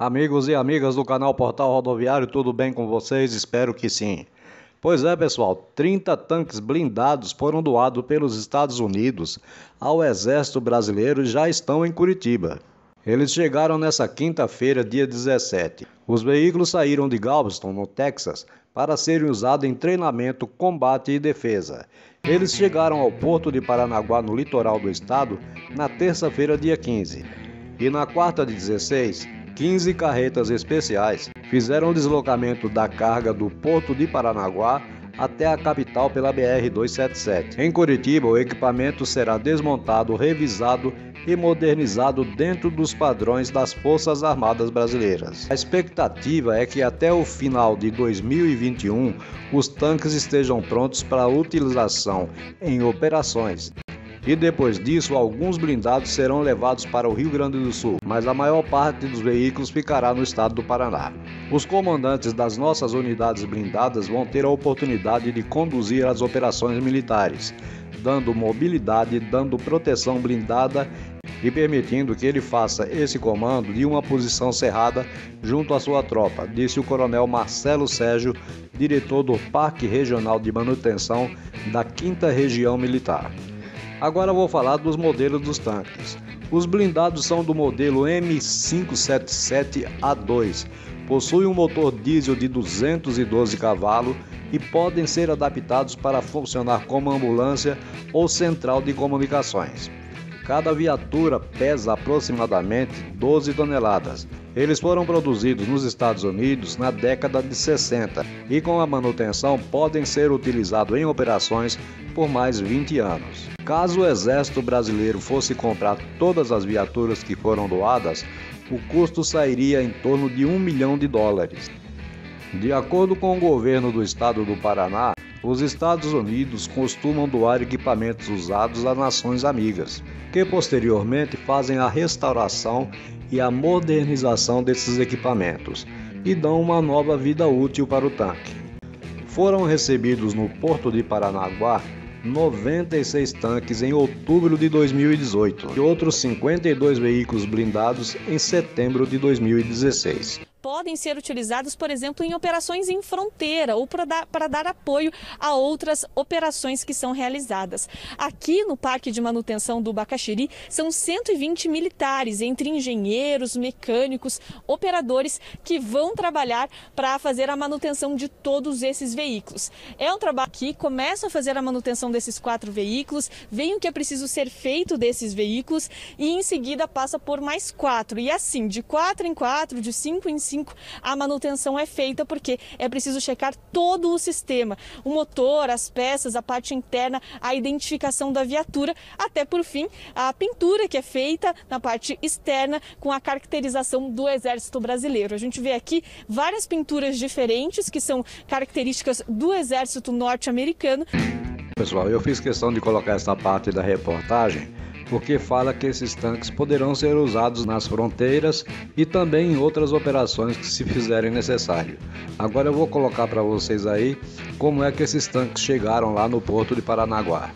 Amigos e amigas do canal Portal Rodoviário, tudo bem com vocês? Espero que sim. Pois é, pessoal, 30 tanques blindados foram doados pelos Estados Unidos ao Exército Brasileiro e já estão em Curitiba. Eles chegaram nessa quinta-feira, dia 17. Os veículos saíram de Galveston, no Texas, para serem usados em treinamento, combate e defesa. Eles chegaram ao porto de Paranaguá, no litoral do estado, na terça-feira, dia 15. E na quarta de 16, 15 carretas especiais fizeram o deslocamento da carga do porto de Paranaguá até a capital pela BR-277. Em Curitiba, o equipamento será desmontado, revisado e modernizado dentro dos padrões das Forças Armadas Brasileiras. A expectativa é que até o final de 2021 os tanques estejam prontos para utilização em operações e depois disso alguns blindados serão levados para o Rio Grande do Sul, mas a maior parte dos veículos ficará no estado do Paraná. Os comandantes das nossas unidades blindadas vão ter a oportunidade de conduzir as operações militares, dando mobilidade, dando proteção blindada e permitindo que ele faça esse comando de uma posição cerrada junto à sua tropa, disse o coronel Marcelo Sérgio, diretor do Parque Regional de Manutenção da 5 Região Militar. Agora vou falar dos modelos dos tanques. Os blindados são do modelo M577A2. Possuem um motor diesel de 212 cavalos e podem ser adaptados para funcionar como ambulância ou central de comunicações. Cada viatura pesa aproximadamente 12 toneladas. Eles foram produzidos nos Estados Unidos na década de 60 e, com a manutenção, podem ser utilizados em operações por mais 20 anos. Caso o Exército Brasileiro fosse comprar todas as viaturas que foram doadas, o custo sairia em torno de um milhão de dólares. De acordo com o governo do estado do Paraná, os Estados Unidos costumam doar equipamentos usados a nações amigas, que posteriormente fazem a restauração e a modernização desses equipamentos e dão uma nova vida útil para o tanque. Foram recebidos no porto de Paranaguá 96 tanques em outubro de 2018 e outros 52 veículos blindados em setembro de 2016 podem ser utilizados, por exemplo, em operações em fronteira ou para dar, dar apoio a outras operações que são realizadas. Aqui no Parque de Manutenção do Bacaxiri são 120 militares, entre engenheiros, mecânicos, operadores que vão trabalhar para fazer a manutenção de todos esses veículos. É um trabalho que começa a fazer a manutenção desses quatro veículos, vem o que é preciso ser feito desses veículos e em seguida passa por mais quatro. E assim, de quatro em quatro, de cinco em cinco, a manutenção é feita porque é preciso checar todo o sistema, o motor, as peças, a parte interna, a identificação da viatura, até por fim a pintura que é feita na parte externa com a caracterização do Exército Brasileiro. A gente vê aqui várias pinturas diferentes que são características do Exército norte-americano. Pessoal, eu fiz questão de colocar essa parte da reportagem porque fala que esses tanques poderão ser usados nas fronteiras e também em outras operações que se fizerem necessário. Agora eu vou colocar para vocês aí como é que esses tanques chegaram lá no porto de Paranaguá.